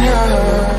hirap lang